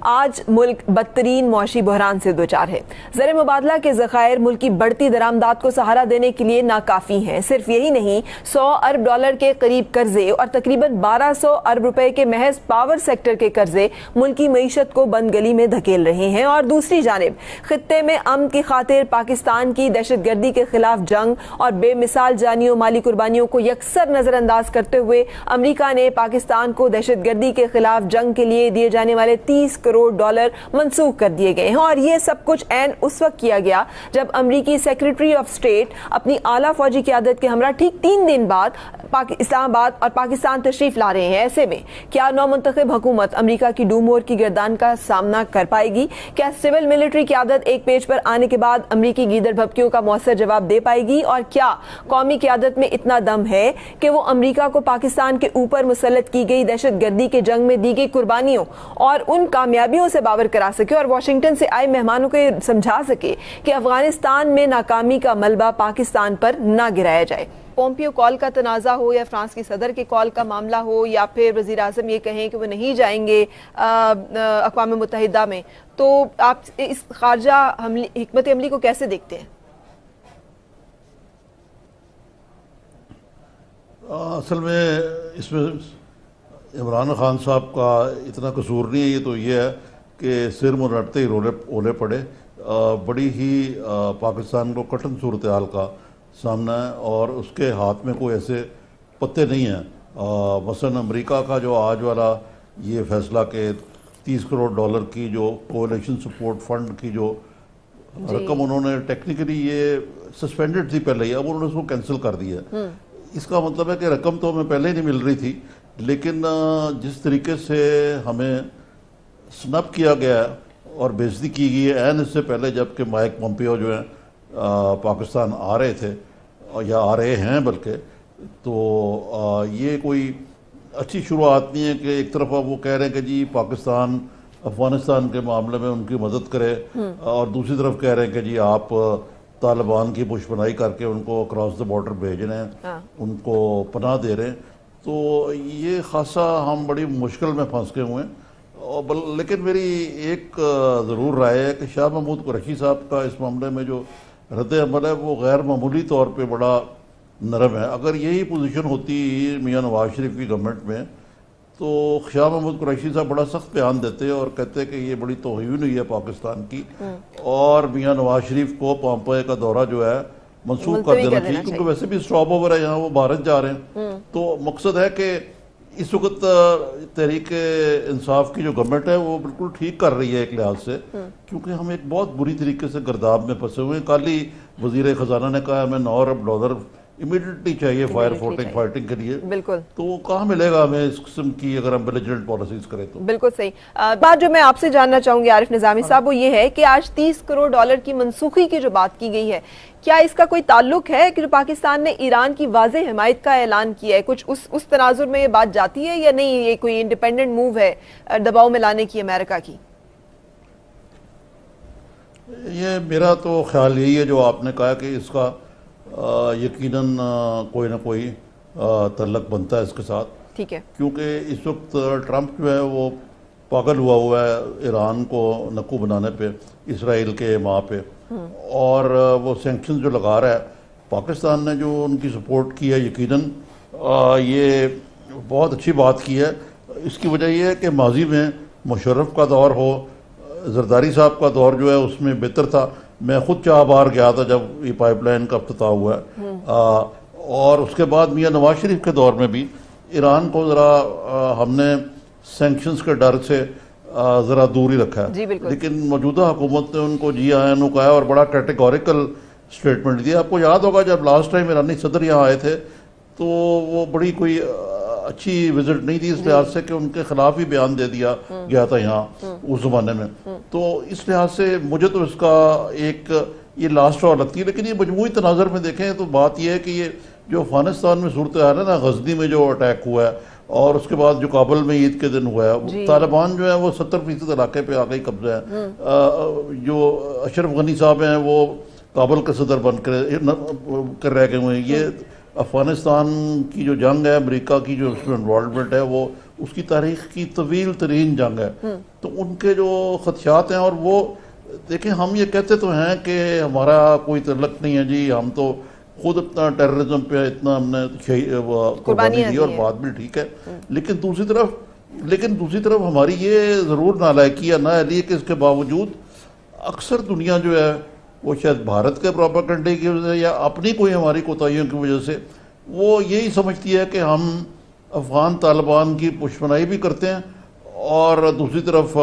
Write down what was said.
آج ملک بدترین معاشی بحران سے دوچار ہے زر مبادلہ کے ذخائر ملک کی بڑھتی درآمدات کو سہارا دینے کے لیے ناکافی ہیں۔ صرف یہی نہیں، سو ارب ڈالر کے قریب قرضے اور تقریباً بارہ سو ارب روپے کے محض پاور سیکٹر کے قرضے ملکی معیشت کو بند گلی میں دھکیل رہے ہیں۔ اور دوسری جانب، خطے میں امن کی خاطر پاکستان کی دہشت گردی کے خلاف جنگ اور بے مثال جانی و مالی قربانیوں کو یکسر نظر انداز کرتے ہوئے امریکہ نے پاکستان کو دہشت گردی کے خلاف جنگ کے لیے دیے جانے والے تیس کروڑ ڈالر منسوخ کر دیے گئے ہیں اور یہ سب کچھ این اس وقت کیا گیا جب امریکی سیکرٹری آف سٹیٹ اپنی اعلیٰ فوجی قیادت کے ہمراہ ٹھیک تین دن بعد اسلام آباد اور پاکستان تشریف لا رہے ہیں۔ ایسے میں کیا نو منتخب حکومت امریکہ کی ڈومور کی گردان کا سامنا کر پائے گی؟ کیا سول ملٹری قیادت ایک پیج پر آنے کے بعد امریکی گیدر بھپکیوں کا مؤثر جواب دے پائے گی؟ اور کیا قومی قیادت میں اتنا دم ہے کہ وہ امریکہ کو پاکستان کے اوپر مسلط کی گئی دہشت گردی کے جنگ میں دی گئی قربانیوں اور ان کامیابیوں سے باور کرا سکے اور واشنگٹن سے آئے مہمانوں کو سمجھا سکے کہ افغانستان میں ناکامی کا ملبہ پاکستان پر نہ گرایا جائے۔ پومپیو کال کا تنازع ہو یا فرانس کی صدر کے کال کا معاملہ ہو یا پھر وزیر اعظم یہ کہیں کہ وہ نہیں جائیں گے اقوام متحدہ میں، تو آپ اس خارجہ حکمت عملی کو کیسے دیکھتے ہیں؟ اصل میں اس میں عمران خان صاحب کا اتنا قصور نہیں ہے، یہ تو یہ ہے کہ سر مرٹتے ہی رولے اولے پڑے۔ بڑی ہی پاکستان کو کٹن صورتحال کا سامنا ہے اور اس کے ہاتھ میں کوئی ایسے پتے نہیں ہیں۔ مثلا امریکہ کا جو آج والا یہ فیصلہ کہ تیس کروڑ ڈالر کی جو کولیشن سپورٹ فنڈ کی جو جی۔ رقم انہوں نے ٹیکنیکلی یہ سسپینڈڈ تھی پہلے ہی اب انہوں نے اس کو کینسل کر دیا ہے۔ اس کا مطلب ہے کہ رقم تو ہمیں پہلے ہی نہیں مل رہی تھی لیکن جس طریقے سے ہمیں سنپ کیا گیا ہے اور بےزتی کی گئی ہے این اس سے پہلے جبکہ مائک پمپیو جو ہیں پاکستان آ رہے تھے یا آ رہے ہیں بلکہ تو یہ کوئی اچھی شروعات نہیں ہے کہ ایک طرف وہ کہہ رہے ہیں کہ جی پاکستان افغانستان کے معاملے میں ان کی مدد کرے اور دوسری طرف کہہ رہے ہیں کہ جی آپ طالبان کی پش بنائی کر کے ان کو اکراس دا بارڈر بھیج رہے ہیں ہاں۔ ان کو پناہ دے رہے ہیں۔ تو یہ خاصا ہم بڑی مشکل میں پھنس کے ہوئے ہیں۔ لیکن میری ایک ضرور رائے ہے کہ شاہ محمود قریشی صاحب کا اس معاملے میں جو رد عمل ہے وہ غیر معمولی طور پہ بڑا نرم ہے۔ اگر یہی پوزیشن ہوتی میاں نواز شریف کی گورنمنٹ میں تو شاہ محمود قریشی صاحب بڑا سخت بیان دیتے اور کہتے کہ یہ بڑی توہین ہوئی ہے پاکستان کی۔ اور میاں نواز شریف کو پامپے کا دورہ جو ہے منسوخ کر دینا چاہیے۔ کیونکہ ویسے بھی سٹاپ اوور ہے یہاں وہ بھارت جا رہے ہیں۔ تو مقصد ہے کہ اس وقت تحریک انصاف کی جو گورنمنٹ ہے وہ بالکل ٹھیک کر رہی ہے ایک لحاظ سے کیونکہ ہم ایک بہت بری طریقے سے گرداب میں پھنسے ہوئے ہیں۔ کل ہی وزیر خزانہ نے کہا ہمیں نو ارب ڈالر امیڈیٹلی چاہیے فائر فورٹنگ فائٹنگ کے لیے بالکل تو کہاں ملے گا ہمیں اس قسم کی اگر ہم بیلیجنٹ پالیسیز کریں تو بالکل صحیح بات جو میں آپ سے جاننا چاہوں گی عارف نظامی صاحب وہ یہ ہے کہ آج تیس کروڑ ڈالر کی منسوخی کی جو بات کی گئی ہے کیا اس کا کوئی تعلق ہے کہ جو پاکستان نے ایران کی واضح حمایت کا اعلان کیا ہے کچھ اس اس تناظر میں یہ بات جاتی ہے یا نہیں یہ کوئی انڈیپینڈنٹ موو ہے دباؤ میں لانے کی امریکہ کی یہ میرا تو خیال یہی ہے جو آپ نے کہا کہ اس کا یقیناً کوئی نہ کوئی تعلق بنتا ہے اس کے ساتھ۔ ٹھیک ہے۔ کیونکہ اس وقت ٹرمپ جو ہے وہ پاگل ہوا ہوا ہے ایران کو نقو بنانے پہ اسرائیل کے ماں پہ۔ اور وہ سینکشن جو لگا رہا ہے پاکستان نے جو ان کی سپورٹ کی ہے یقیناً یہ بہت اچھی بات کی ہے۔ اس کی وجہ یہ ہے کہ ماضی میں مشرف کا دور ہو زرداری صاحب کا دور جو ہے اس میں بہتر تھا۔ میں خود چاہ بار گیا تھا جب یہ پائپ لائن کا افتتاح ہوا ہے۔ اور اس کے بعد میاں نواز شریف کے دور میں بھی ایران کو ذرا ہم نے سینکشنز کے ڈر سے ذرا دور ہی رکھا ہے۔ جی، لیکن موجودہ حکومت نے ان کو جی آئین کہا ہے اور بڑا کیٹیگوریکل سٹیٹمنٹ دیا۔ آپ کو یاد ہوگا جب لاسٹ ٹائم ایرانی صدر یہاں آئے تھے تو وہ بڑی کوئی اچھی وزٹ نہیں تھی اس لحاظ سے کہ ان کے خلاف ہی بیان دے دیا گیا تھا یہاں اس زمانے میں۔ تو اس لحاظ سے مجھے تو اس کا ایک یہ لاسٹ اور لگتی ہے لیکن یہ مجموعی تناظر میں دیکھیں تو بات یہ ہے کہ یہ جو افغانستان میں صورتحال ہے نا غزنی میں جو اٹیک ہوا ہے اور اس کے بعد جو کابل میں عید کے دن ہوا ہے جی۔ طالبان جو ہے وہ ستر فیصد علاقے پہ آگئی قبضہ ہے جو اشرف غنی صاحب ہیں وہ کابل کا صدر بن کر رہ گئے ہوئے ہیں۔ یہ افغانستان کی جو جنگ ہے امریکہ کی جو اس میں انوالومنٹ ہے وہ اس کی تاریخ کی طویل ترین جنگ ہے۔ تو ان کے جو خدشات ہیں اور وہ دیکھیں ہم یہ کہتے تو ہیں کہ ہمارا کوئی تعلق نہیں ہے۔ جی ہم تو خود اپنا ٹیررزم پہ اتنا ہم نے قربانی دی اور بات بھی ٹھیک ہے۔ لیکن دوسری طرف لیکن دوسری طرف ہماری یہ ضرور نالائکی نہ علی کہ اس کے باوجود اکثر دنیا جو ہے وہ شاید بھارت کے پراپرکنڈے کی وجہ سے یا اپنی کوئی ہماری کوتاہیوں کی وجہ سے وہ یہی سمجھتی ہے کہ ہم افغان طالبان کی پشمنائی بھی کرتے ہیں اور دوسری طرف